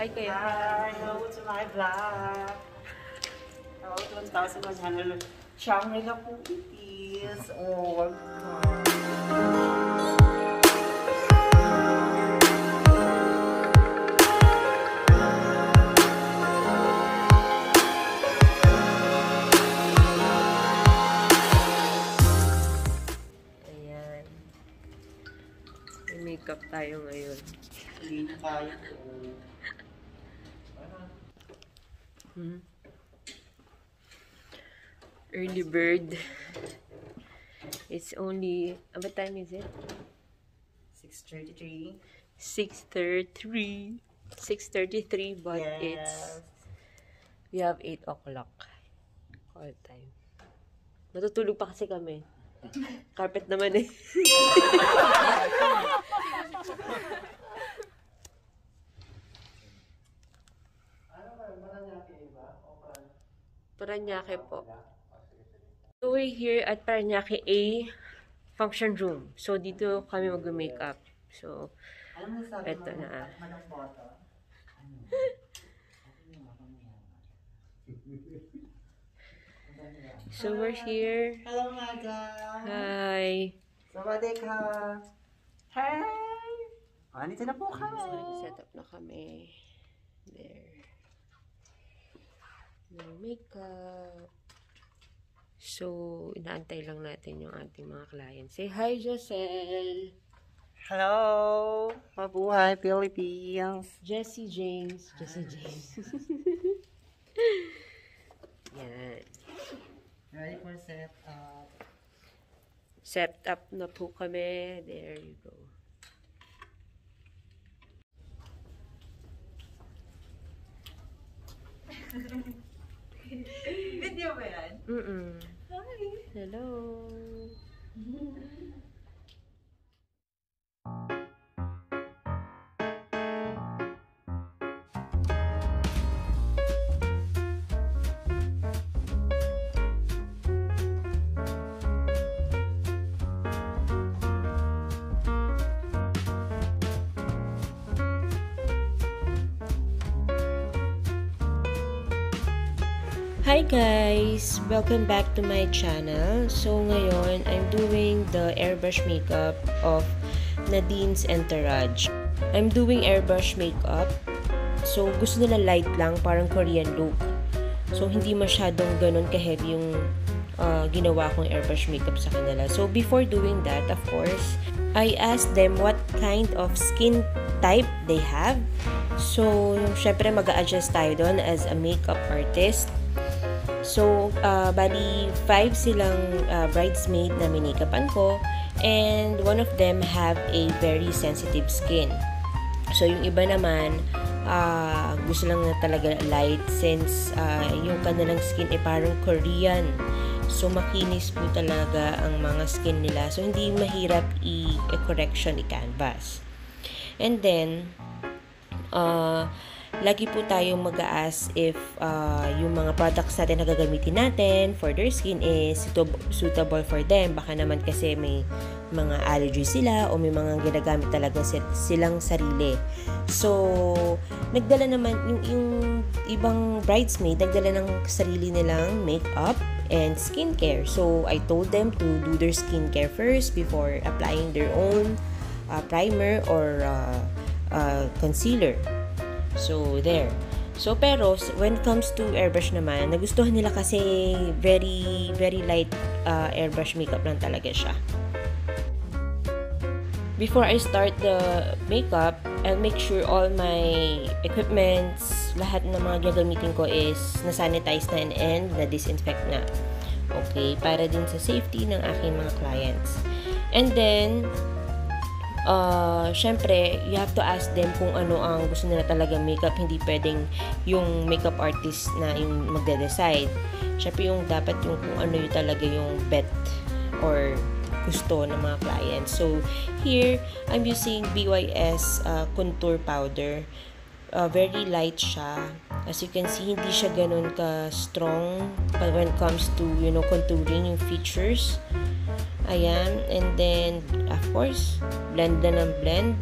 Hi kayo. Hi, hello to my vlog. Hello to 1,100 Shangri-La po it is. Oh, welcome. Makeup tayo ngayon. Hindi na po. Hmm. Early bird. It's only, uh, what time is it? 6.33. 6.33. 6.33, but Yes. it's, we have 8 o'clock. Call time. Matutulog pa kasi kami. Carpet naman eh. Paranaque po. So we're here at Paranaque A function room. So dito kami mag-makeup. So, Eto na. so we're here. Hello, Maga. Hi. Sawadee ka. Hi. Dito na po kami. Set up na kami. There. No makeup. So, inaantay lang natin yung ating mga clients. Say hi, Jocel! Hello. Mabuhay, Philippines. Jessie James. Jessie James. Yan. Ready for set up. Set up na po kami. There you go. Video ba yan? Mm-mm. Hi. Hello. Hi guys! Welcome back to my channel. So ngayon, I'm doing the airbrush makeup of Nadine's Entourage. I'm doing airbrush makeup. So gusto nila light lang, parang Korean look. So hindi masyadong ganun ka-heavy yung uh, ginawa kong airbrush makeup sa kanila. So before doing that, of course, I asked them what kind of skin type they have. So, syempre mag adjust tayo doon as a makeup artist. So, uh, bali, five silang uh, bridesmaid na minikapan ko and one of them have a very sensitive skin. So, yung iba naman, uh, gusto lang na talaga light since uh, yung kanilang skin ay parang Korean. So, makinis po talaga ang mga skin nila. So, hindi mahirap i-correction, i-canvas. And then, uh, lagi po tayong mag-aas if uh, yung mga products natin na gagamitin natin for their skin is suitable for them. Baka naman kasi may mga allergies sila o may mga ginagamit talaga silang sarili. So, nagdala naman yung, yung ibang bridesmaid, nagdala ng sarili nilang makeup and skincare. So, I told them to do their skincare first before applying their own uh, primer or uh, uh, concealer. So, there. So, pero, when it comes to airbrush naman, nagustuhan nila kasi very, very light uh, airbrush makeup lang talaga siya. Before I start the makeup, I'll make sure all my equipments, lahat ng mga gagamitin ko is na-sanitize na and na-disinfect na. Okay? Para din sa safety ng aking mga clients. And then, uh, syempre, you have to ask them kung ano ang gusto nila talaga makeup. Hindi pwedeng yung makeup artist na yung magde-decide. Syempre, yung dapat yung kung ano yung talaga yung bet or gusto ng mga clients. So, here, I'm using BYS uh, contour powder. Uh, very light siya. As you can see, hindi siya ganun ka-strong when it comes to, you know, contouring yung features. Ayan. And then, of course, blend na ng blend.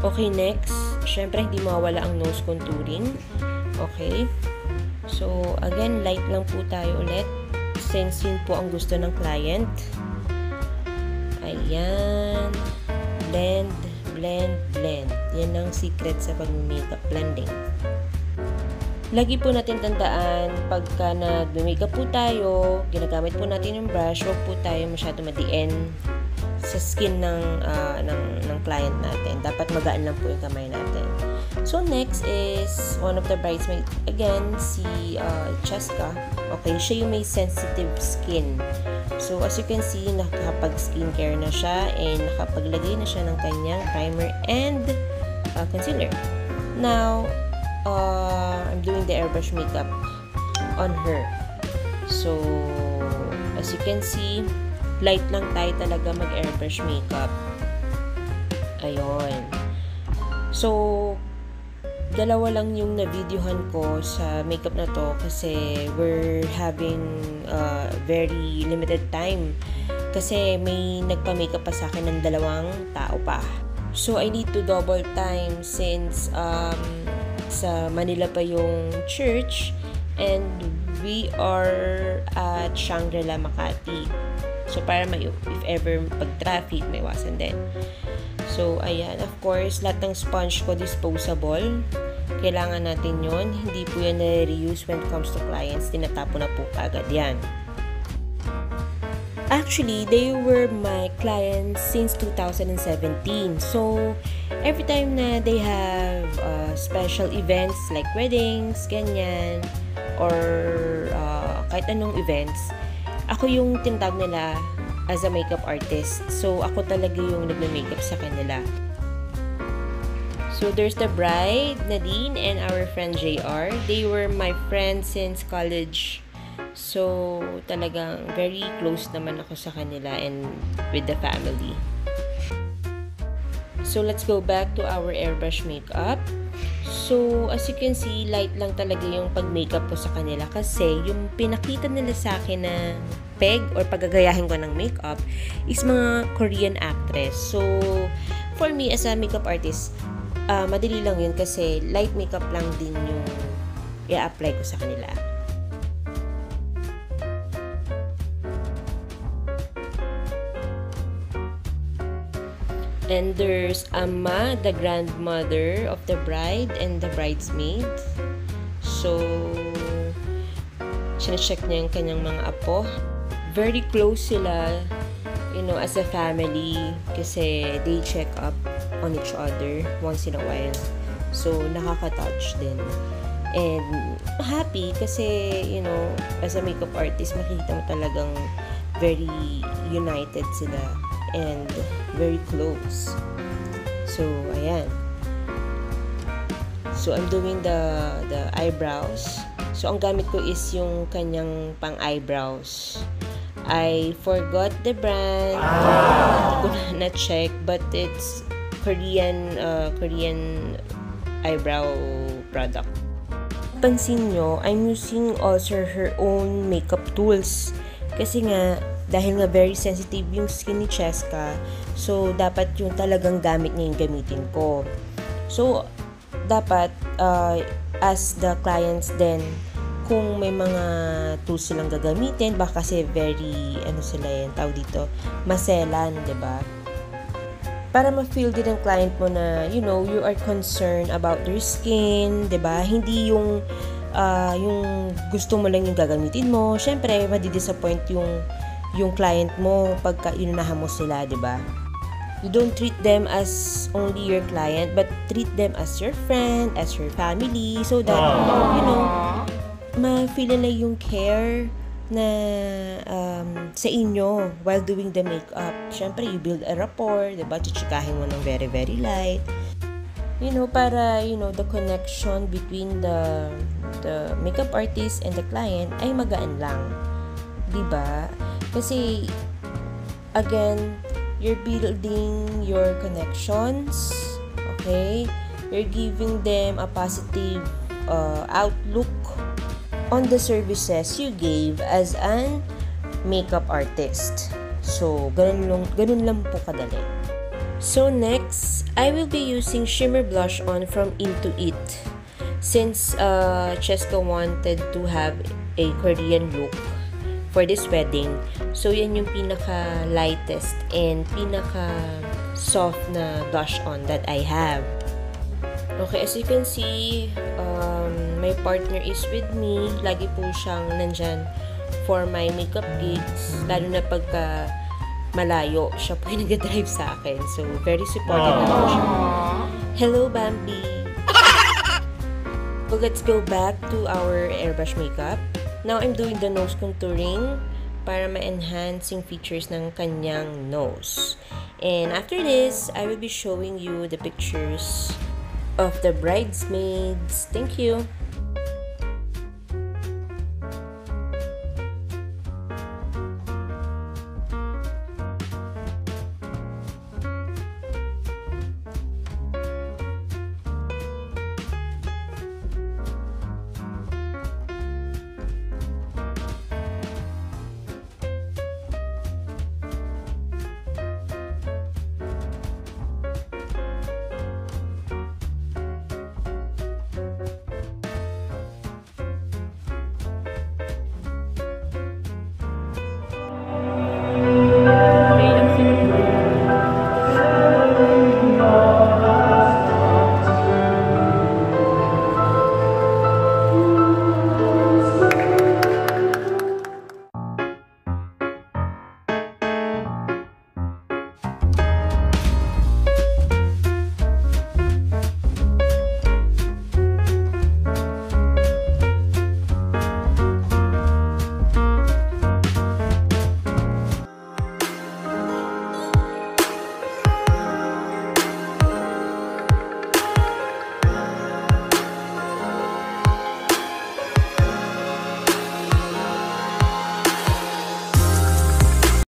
Okay, next. syempre hindi mawala ang nose contouring. Okay? So, again, light lang po tayo ulit since yun po ang gusto ng client. Ayan. Blend, blend, blend. Yan ang secret sa pag-makeup blending. Lagi po natin tandaan, pagka nag-makeup po tayo, ginagamit po natin yung brush, huwag po tayo masyado madiin sa skin ng, uh, ng, ng client natin. Dapat magaan lang po yung kamay natin. So, next is one of the bridesmaids. Again, si uh, Cheska. Okay, siya yung may sensitive skin. So, as you can see, nakakapag-skincare na siya and nakapaglagay na siya ng kanyang primer and uh, concealer. Now, uh, I'm doing the airbrush makeup on her. So, as you can see, light lang tayo talaga mag-airbrush makeup. Ayun. So, dalawa lang yung na-videohan ko sa makeup na to kasi we're having uh, very limited time kasi may nagpa-makeup pa sa akin ng dalawang tao pa. So, I need to double time since um, sa Manila pa yung church and we are at Shangri-La Makati. So, para may, if ever pag-traffic, may iwasan din. So, ayan. Of course, lahat ng sponge ko disposable. Kailangan natin yon Hindi po yan na-reuse when it comes to clients. Tinatapo na po kagad yan. Actually, they were my clients since 2017. So, every time na they have special events like weddings, ganyan, or uh, kahit anong events, ako yung tinatawag nila as a makeup artist. So, ako talaga yung nagme-makeup sa kanila. So, there's the bride, Nadine, and our friend JR. They were my friends since college So, talagang very close naman ako sa kanila and with the family. So, let's go back to our airbrush makeup. So, as you can see, light lang talaga yung pag-makeup ko sa kanila kasi yung pinakita nila sa akin na peg or pagagayahin ko ng makeup is mga Korean actress. So, for me as a makeup artist, uh, madali lang yun kasi light makeup lang din yung i-apply ko sa kanila. And there's Amma, the grandmother of the bride and the bridesmaid. So, sinecheck niya yung kanyang mga apo. Very close sila, you know, as a family kasi they check up on each other once in a while. So, nakaka-touch din. And happy kasi, you know, as a makeup artist, makita mo talagang very united sila and very close. So, ayan. So, I'm doing the, the eyebrows. So, ang gamit ko is yung kanyang pang-eyebrows. I forgot the brand. Hindi ko na na-check. But it's Korean, uh, Korean eyebrow product. Pansin nyo, I'm using also her own makeup tools. Kasi nga, dahil nga very sensitive yung skin ni Cheska, so dapat yung talagang gamit niya yung gamitin ko. So, dapat uh, as the clients then kung may mga tools silang gagamitin, baka kasi very, ano sila yan, tawag dito, maselan, ba diba? Para ma-feel din ng client mo na, you know, you are concerned about their skin, ba diba? Hindi yung, uh, yung gusto mo lang yung gagamitin mo. Siyempre, madi-disappoint yung yung client mo pagka inunahan mo sila, 'di ba? You don't treat them as only your client, but treat them as your friend, as your family, so that, you know, ma-feel nila yung care na um, sa inyo while doing the makeup. Siyempre, you build a rapport, diba? Chichikahin mo ng very, very light. You know, para, you know, the connection between the the makeup artist and the client ay magaan lang. Diba? Kasi, again, you're building your connections, okay? You're giving them a positive uh, outlook on the services you gave as an makeup artist. So, ganun lang, ganun lang po kadali. So, next, I will be using shimmer blush on from Into It. Since uh, Cheska wanted to have a Korean look for this wedding, so yan yung pinaka lightest and pinaka soft na blush on that I have. Okay, as you can see, um, my partner is with me. Lagi po siyang nandyan for my makeup gigs. Lalo na pagka malayo, siya po yung nag-drive sa akin. So, very supportive na po siya. Hello, Bambi! So, let's go back to our airbrush makeup. Now, I'm doing the nose contouring para ma-enhance yung features ng kanyang nose. And after this, I will be showing you the pictures of the bridesmaids. Thank you.